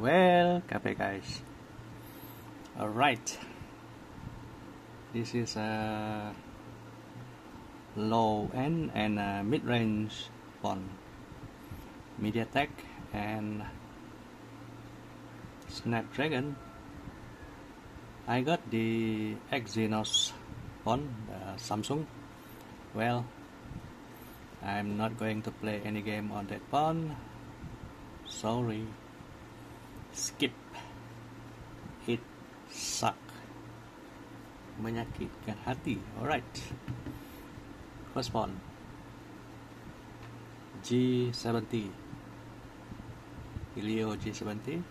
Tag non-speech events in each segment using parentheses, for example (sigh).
Welcome back guys. Alright. This is a low end and mid-range phone. MediaTek and Snapdragon. I got the Exynos phone, Samsung. Well, I'm not going to play any game on that phone. Sorry. Skip. It suck. Menyakitkan hati. Alright. First one. G70. Helio G70.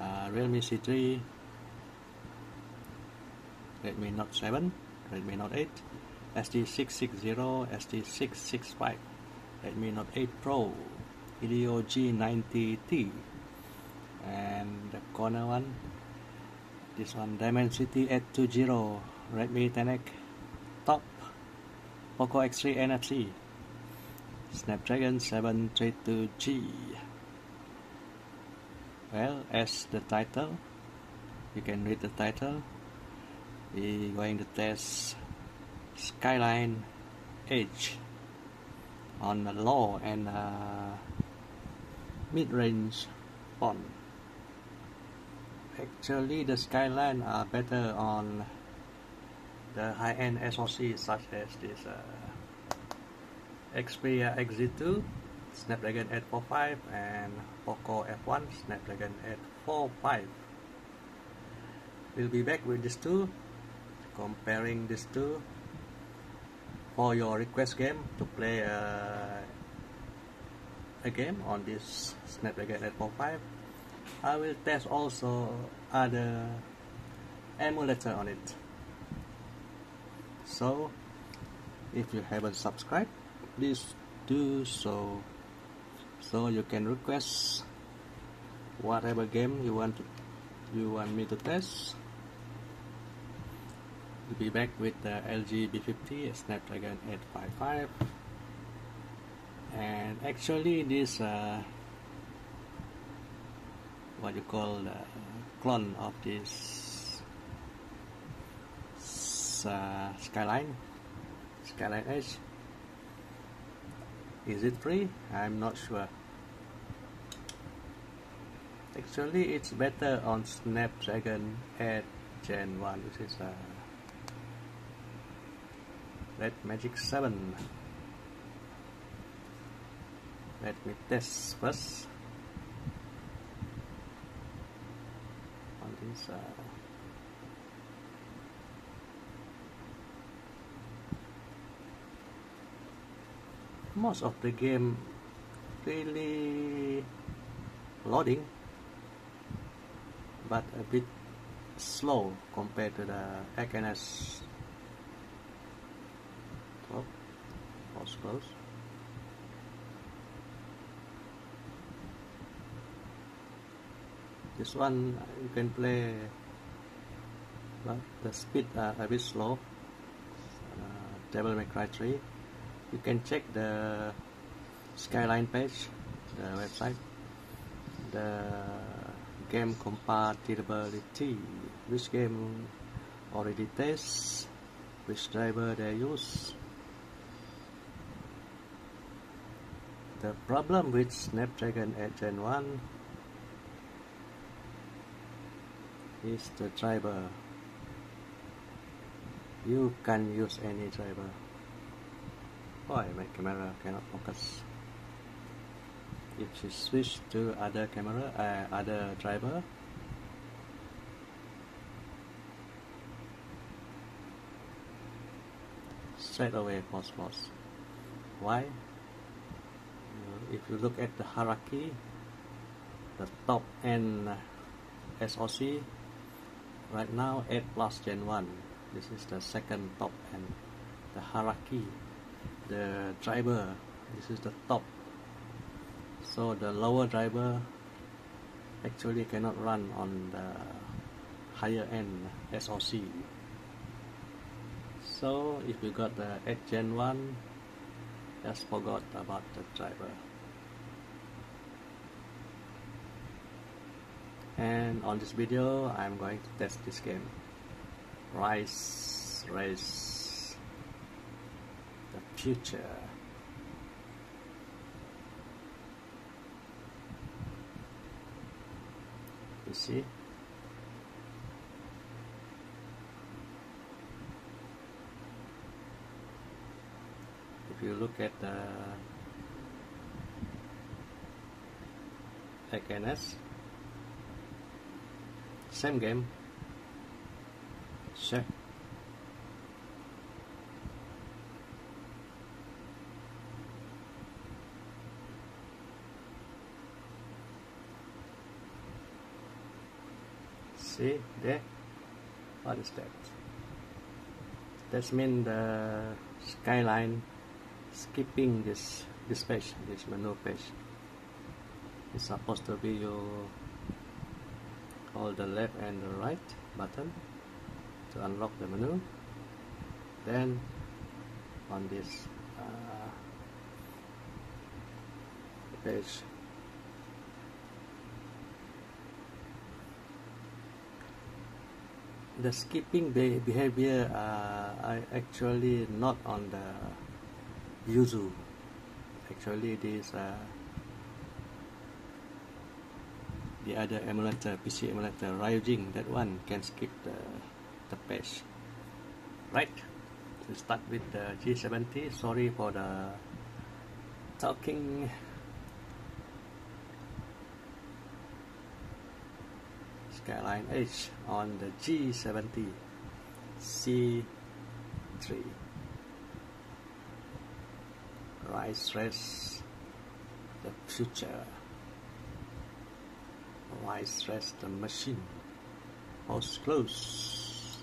Uh, Realme C3. Redmi Note 7. Redmi Note 8. SD660, SD665, Redmi Note 8 Pro, Helio G90T, and the corner one, this one Dimensity 820, Redmi 10X Top, Poco X3 NFC, Snapdragon 732G. Well, as the title, you can read the title. We're going to test Skyline Edge on the low and uh, mid-range phone. Actually, the Skyline are better on the high-end SoC such as this uh, Xperia XZ2, Snapdragon 845, and Poco F1 Snapdragon 845. We'll be back with these two, comparing these two for your request game to play uh, a game on this Snapdragon 845 I will test also other emulator on it. So if you haven't subscribed please do so. So you can request whatever game you want to, you want me to test. We'll be back with the LG V50 Snapdragon 855 and actually this uh, what you call the clone of this uh, Skyline Skyline Edge. Is it free? I'm not sure. Actually it's better on Snapdragon 8 Gen 1 which is uh, Red Magic 7 let me test first on this uh, most of the game really loading but a bit slow compared to the XNS oh, was close. This one you can play but the speed are a bit slow. Uh, Devil May Cry 3 you can check the Skyline page the website. The game compatibility. Which game already test which driver they use. The problem with Snapdragon 8 Gen 1 is the driver. You can use any driver why my camera cannot focus. If you switch to other camera uh, other driver. Straight away pause pause why? If you look at the hierarchy the top end SoC right now 8 plus gen 1 this is the second top end. The hierarchy the driver. This is the top. So the lower driver actually cannot run on the higher end SoC so if you got the 8 gen 1 just forgot about the driver. And on this video I'm going to test this game. Rise Race future. You see? If you look at the HNS same game. Sure see there. What is that? That means the skyline skipping this this page this menu page. It's supposed to be your hold the left and the right button to unlock the menu then on this uh, page the skipping behavior uh, are actually not on the Yuzu actually it is uh, the other emulator PC emulator Ryujin that one can skip the, the page. Right. We start with the G70 sorry for the talking Skyline Edge on the G70 C3 Rise Race the future. Rise Race the machine. Host close.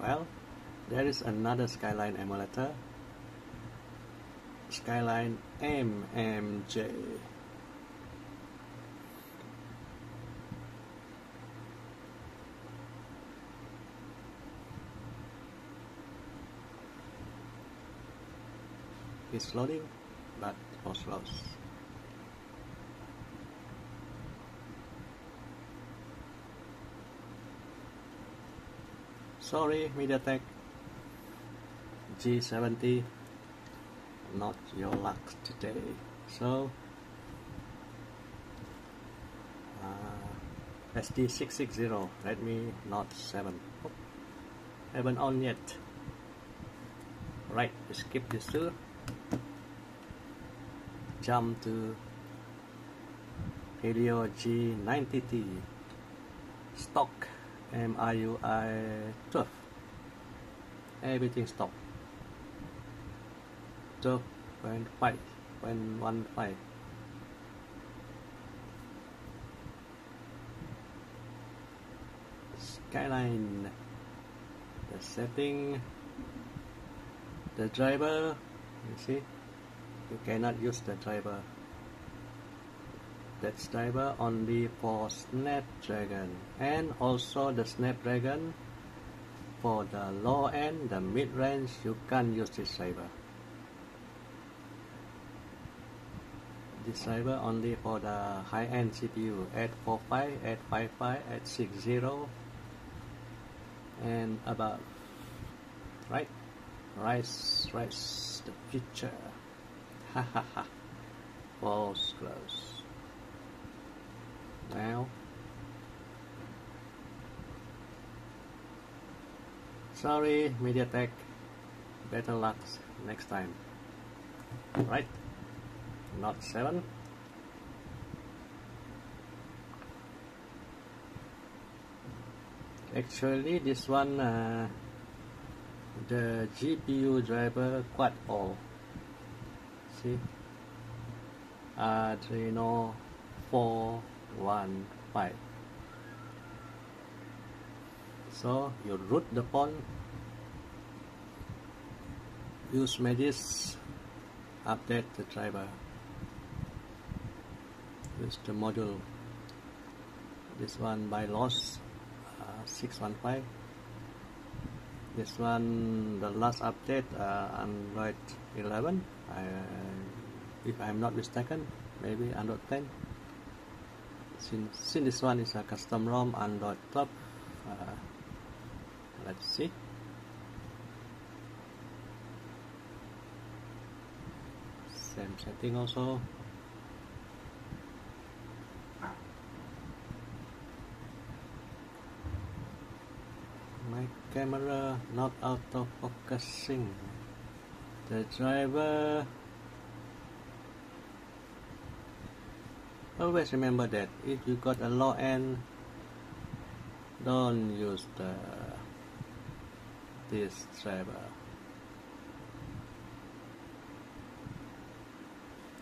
Well there is another Skyline emulator Skyline MMJ. It's loading, but for slows. Sorry, MediaTek G70 not your luck today. So uh, SD660 Redmi Note 7 oh, haven't on yet. Right skip this tour jump to Helio G90T stock MIUI 12 everything stock 12.5.15 skyline. The setting. The driver. You see? You cannot use the driver. That's driver only for Snapdragon. And also the Snapdragon for the low end the mid range you can't use this driver this driver only for the high-end CPU 845, 855, 860 and above. Right? Rise rise the future. (laughs) Ha ha ha. False close. Now sorry MediaTek. Better luck next time. Right not 7 actually this one uh, the GPU driver quad old. See? Adreno 415 so you root the phone use Magisk update the driver the module. This one by loss uh, 615 this one the last update uh, Android 11 I if I'm not mistaken maybe Android 10 since, since this one is a custom ROM Android top uh, let's see. Same setting also my camera not focusing the driver. Always remember that if you got a low end don't use the this driver.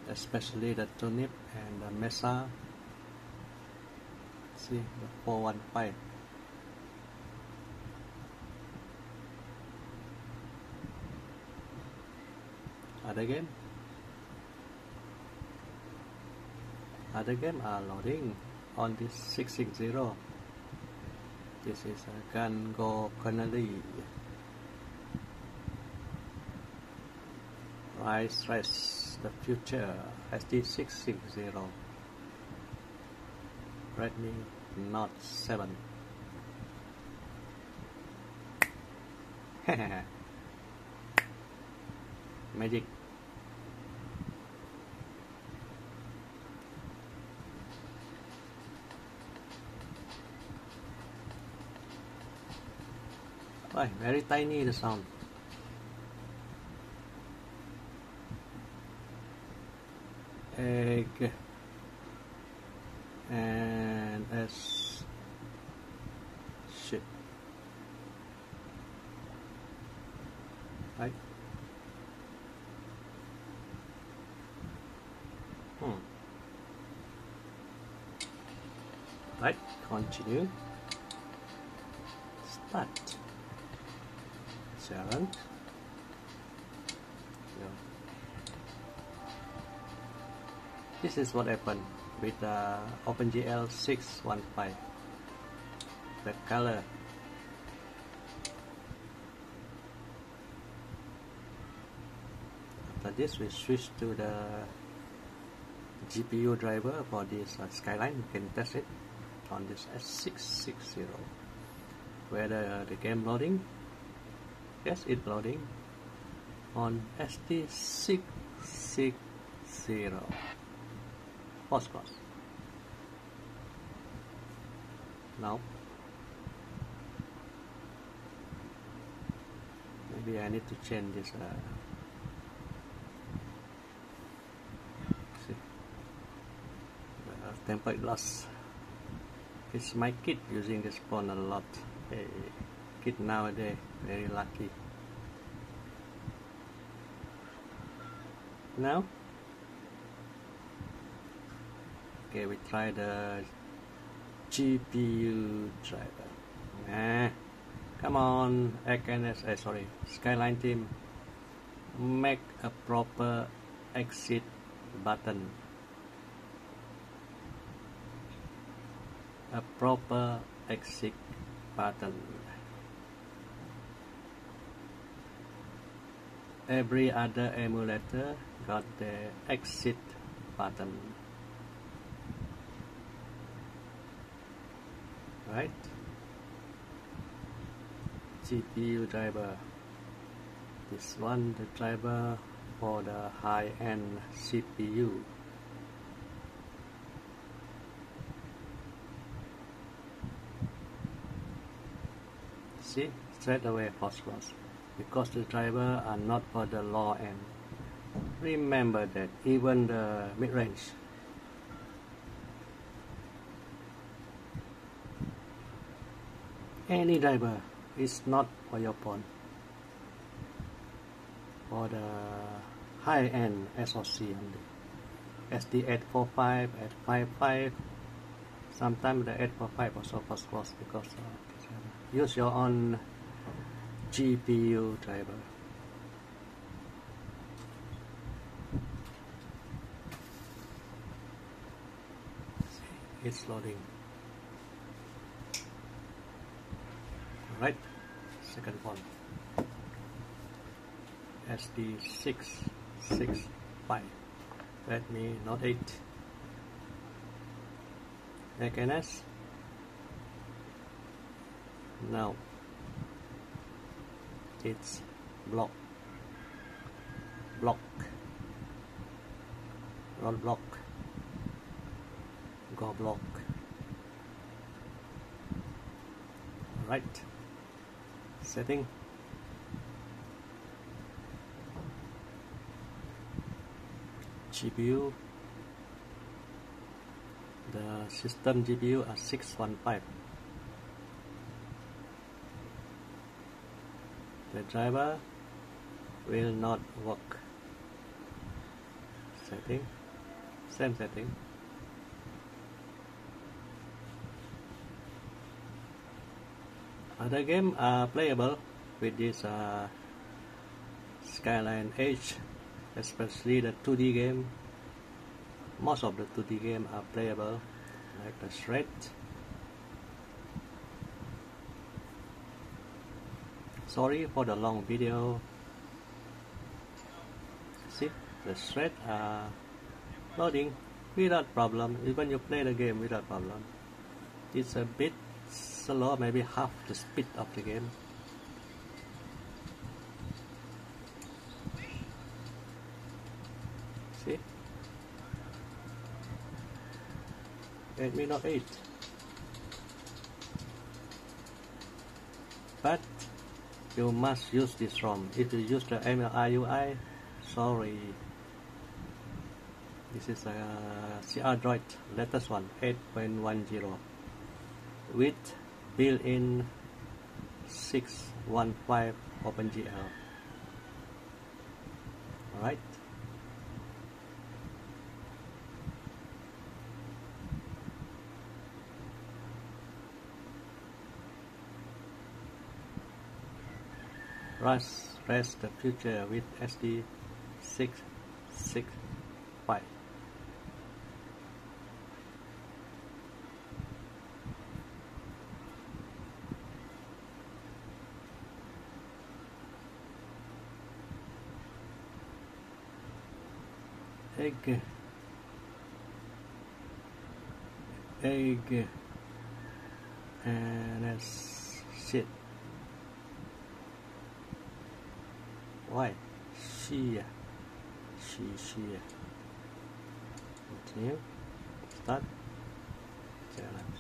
Especially the turnip and the mesa. See the 415 other game? Other game are loading. On this 660 this is a gun go Rise Race the future. SD660 Redmi Note 7 (laughs) Magic Why, very tiny the sound. Egg and S shit. Right? Hmm. Right, continue. Start This is what happened with uh, OpenGL 615. The color. After this, we switch to the GPU driver for this uh, Skyline. You can test it on this S660. Whether the game loading yes it's loading on SD660 Postgres now maybe I need to change this uh, see uh, tempered glass. It's my kid using this phone a lot. Hey kid nowadays very lucky. Now okay we try the GPU driver. Come on HNS eh, sorry Skyline team. Make a proper exit button. A proper exit button every other emulator got the exit button. Right? GPU driver. This one the driver for the high-end CPU see? Straight away Postgres because the driver are not for the low end remember that even the mid-range. Any driver is not for your phone for the high-end SoC only. SD845, 855 sometimes the 845 also Postgres because uh, use your own GPU driver. It's loading. All right second one. SD665. Redmi Note 8 XNS now it's block. Block. Roll block. Go block. Right. Setting. GPU the system GPU are 615 the driver will not work. Setting. Same setting. Other game are playable with this uh, Skyline Edge especially the 2D game. Most of the 2D game are playable like the Shred sorry for the long video. See the Shred are uh, loading without problem. Even you play the game without problem. It's a bit slow maybe half the speed of the game. See? Redmi Note 8 but you must use this ROM. If you use the MIUI sorry. This is uh, a crDroid latest one 8.10 with built-in 615 OpenGL alright Rush Rest the Future with SD 665 egg. Egg. And that's shit why? She she she continue. Start. Challenge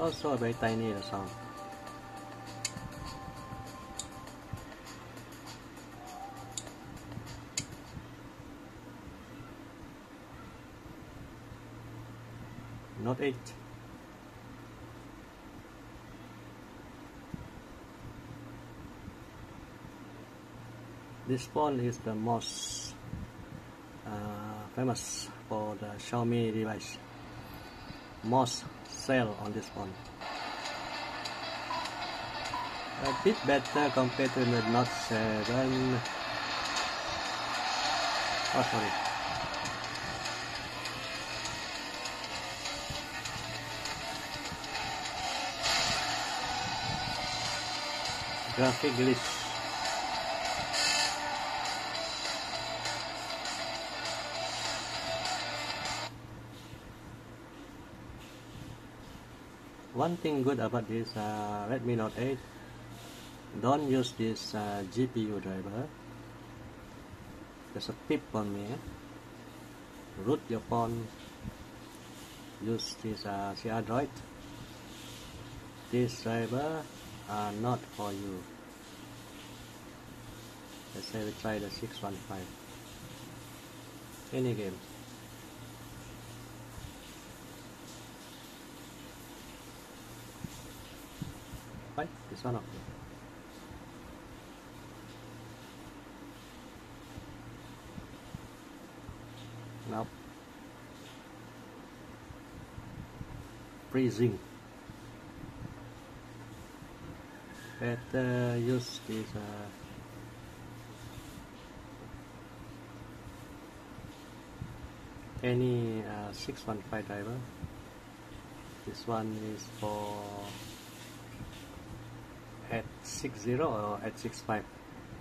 also very tiny sound. Not 8 this phone is the most uh, famous for the Xiaomi device. Most sell on this phone a bit better compared to the Note 7 oh sorry. Graphic glitch one thing good about this uh, Redmi Note 8 don't use this uh, GPU driver. There's a tip on me. Root your phone. Use this uh, this driver are not for you. Let's say we try the 615 any game right this one okay now freezing. Better use this uh, any uh, 615 driver. This one is for at 60 or at 65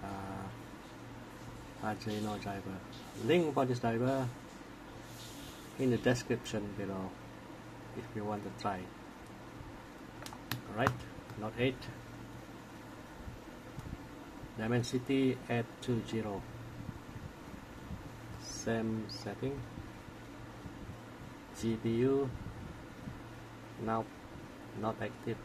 uh, Adreno driver. Link for this driver in the description below if you want to try. Alright, Note 8. Dimensity 820. Same setting. GPU now not active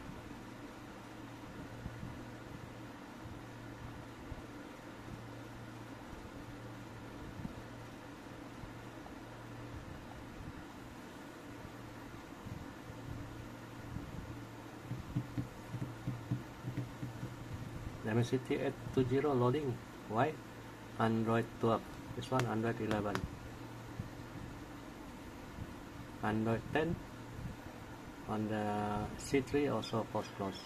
Dimensity 820 loading. Why? Android 12. This one Android 11. Android 10 on the C3 also post close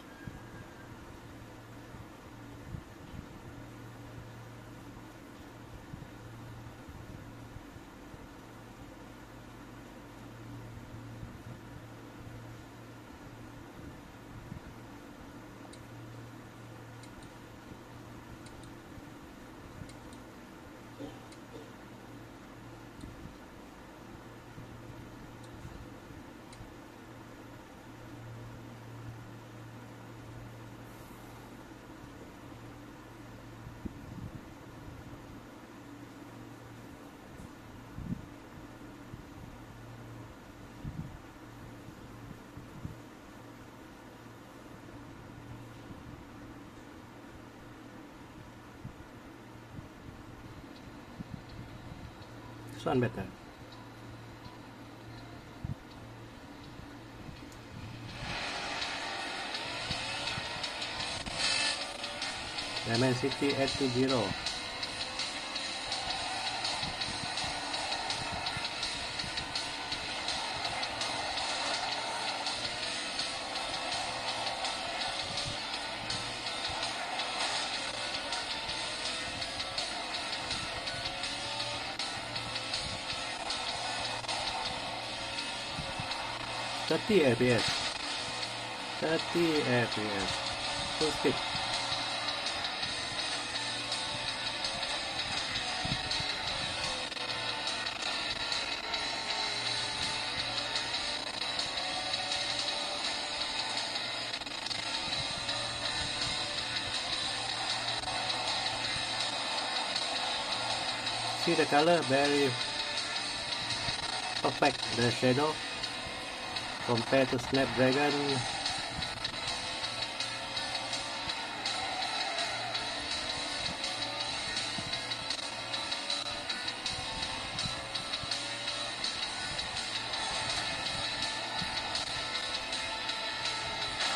sun better. Dimensity 820. 30 FPS 30 FPS full speed. See the color? Very perfect. The shadow. Compared to Snapdragon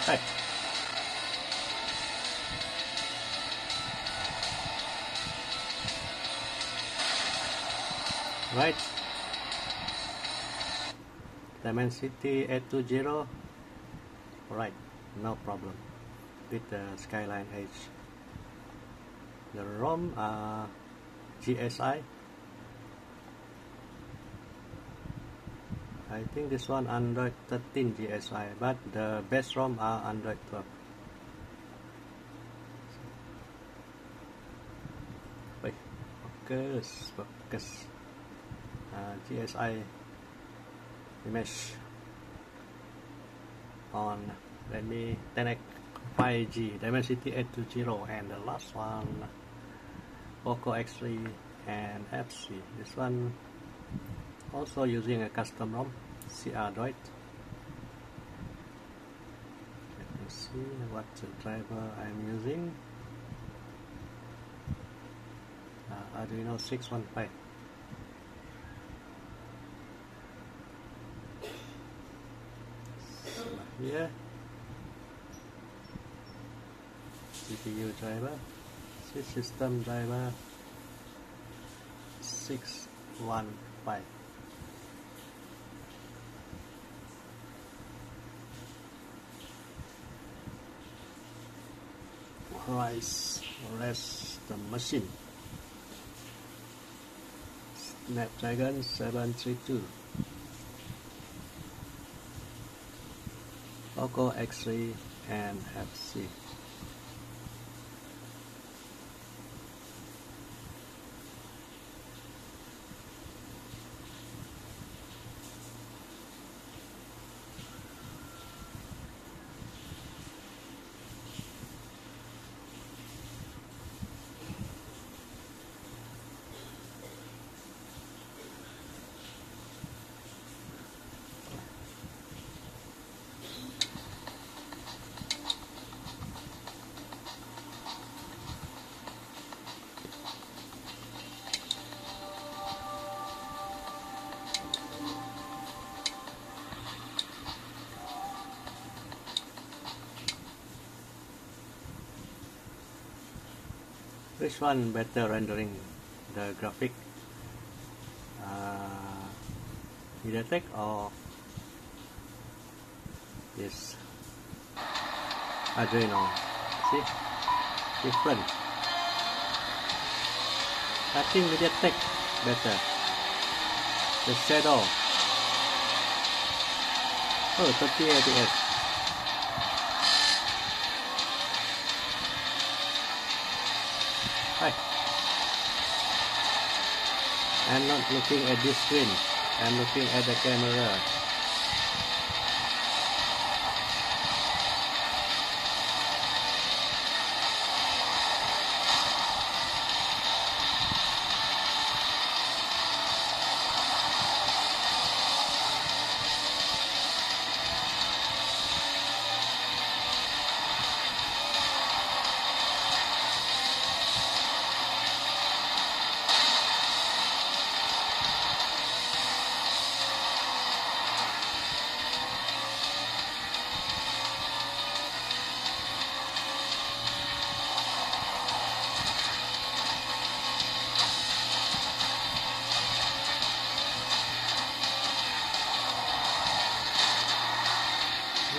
Right. Right. Dimensity 820. Right, no problem with the Skyline Edge. The ROM uh, GSI. I think this one Android 13 GSI, but the best ROM are Android 12. Wait, focus, focus. Uh, GSI image on Redmi 10X 5G Dimensity 820 and the last one Poco X3 NFC this one also using a custom ROM crDroid. Let me see what driver I'm using. Uh, Adreno 615 CPU driver. System driver. 615 rise rest the machine. Snapdragon 732 Poco X3 and FC which one better rendering the graphic. Uh, MediaTek or? This Adreno see? Different. I think MediaTek better. The shadow. Oh 30 fps I'm not looking at this screen. I'm looking at the camera.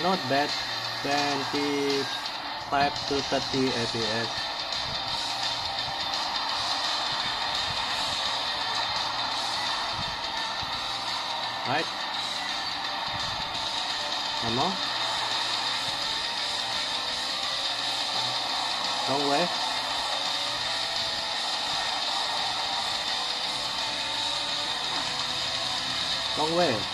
Not bad 25 to 30 fps right? One more. Long way long way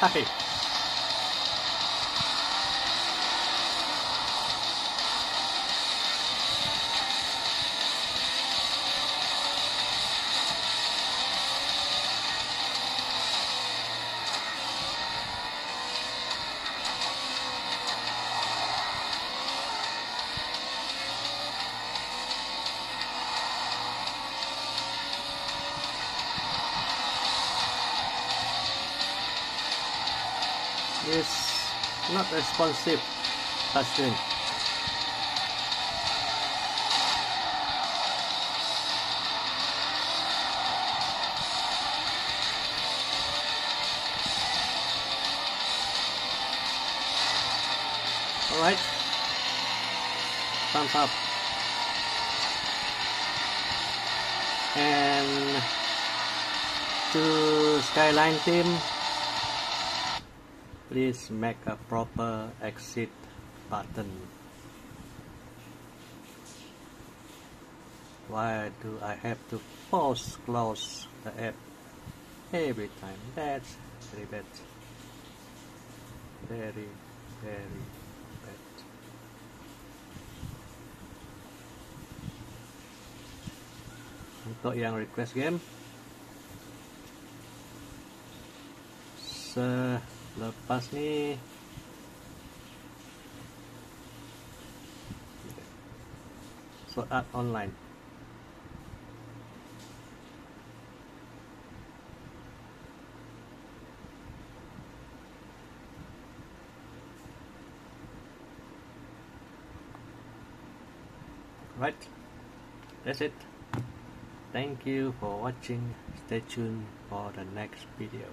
Hi. Not responsive touchscreen. Alright, thumbs up. And to Skyline team, please make a proper exit button. Why do I have to post close the app every time? That's very bad. Very, very bad. Untuk yang request game, selepas ni Sword Art Online Right, that's it. Thank you for watching. Stay tuned for the next video.